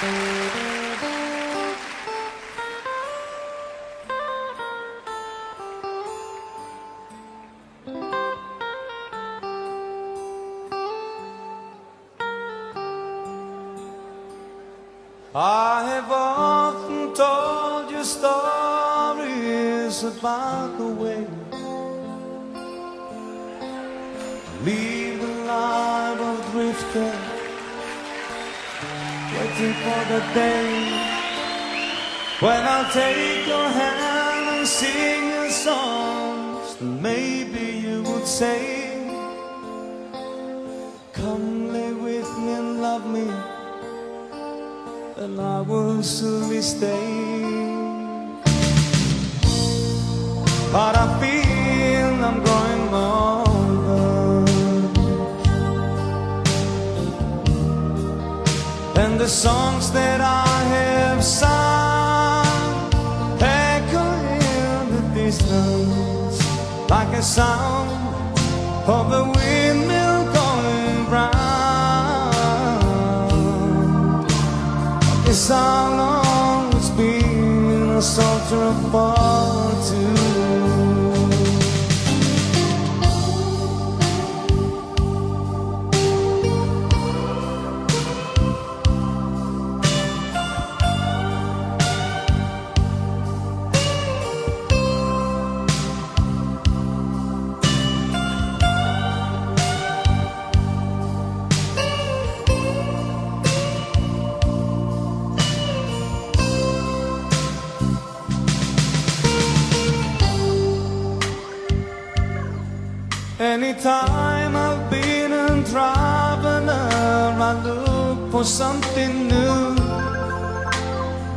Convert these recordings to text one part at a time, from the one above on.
I have often told you stories about the way Leave the life of drifter Waiting for the day When I'll take your hand and sing your songs maybe you would say Come lay with me and love me and I will surely stay. But I feel and the songs that I have sung echo in the distance like a sound of the windmill going round. Guess I'll always be a soldier of fortune. Anytime I've been a traveler, I look for something new.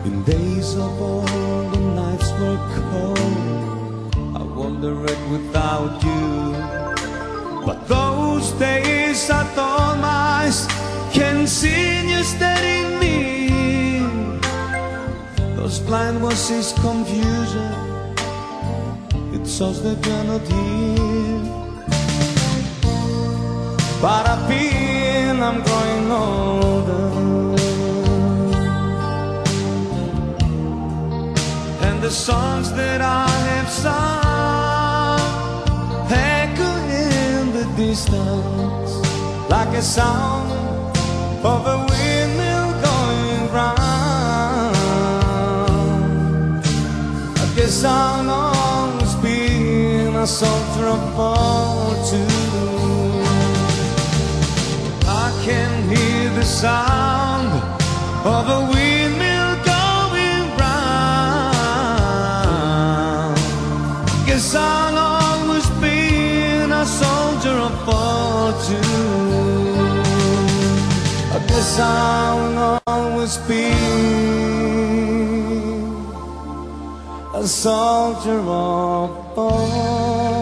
In days of old, the nights were cold. I wandered without you. But those days I thought my can see you steady me. Those blind was his confusion. It shows that you're But I feel I'm growing older. And the songs that I have sung Echo in the distance Like a sound of a windmill going round. I guess I'll always be a soldier of fortune can hear the sound of a windmill going round. Guess I'll always be a soldier of fortune. I guess I'll always be a soldier of fortune.